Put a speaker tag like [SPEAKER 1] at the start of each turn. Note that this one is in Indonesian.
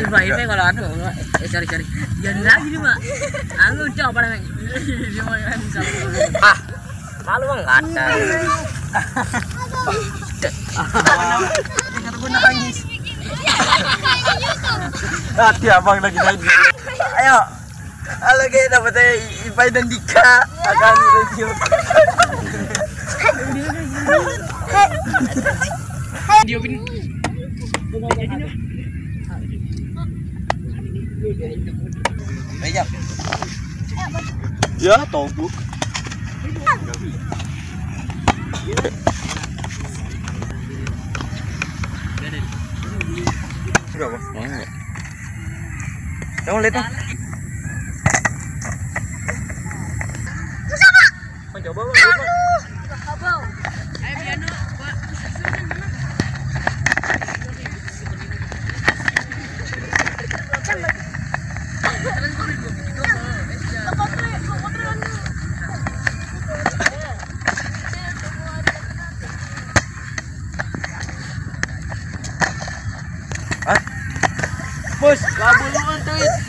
[SPEAKER 1] Tiba ini kalau anu, eh sorry sorry, jangan lagi nih mak. Aku coba lagi. Dia mau yang bisa.
[SPEAKER 2] Ah, ada.
[SPEAKER 1] Gue nangis.
[SPEAKER 3] Hati abang lagi. Ayo. Halo guys, dapat Ipai dan Dika akan review.
[SPEAKER 1] Dia pin.
[SPEAKER 3] Bây giờ Dớ tổ quốc. Rồi. Đâu lên đó Con chỗ bố bố Babulungan to.